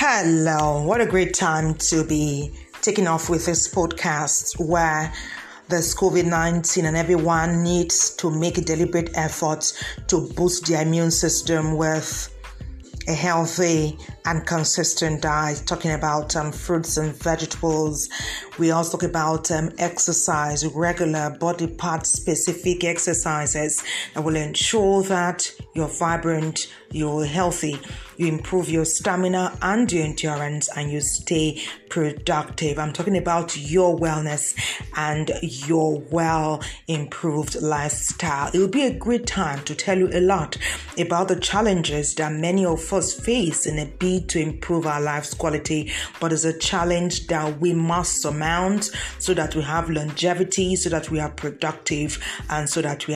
Hello, what a great time to be taking off with this podcast where there's COVID 19 and everyone needs to make a deliberate effort to boost their immune system with a healthy and consistent diet, talking about um, fruits and vegetables. We also talk about um, exercise, regular body part specific exercises that will ensure that you're vibrant, you're healthy, you improve your stamina and your endurance, and you stay productive. I'm talking about your wellness and your well improved lifestyle. It will be a great time to tell you a lot about the challenges that many of us face in a bid to improve our life's quality, but it's a challenge that we must surmount so that we have longevity, so that we are productive, and so that we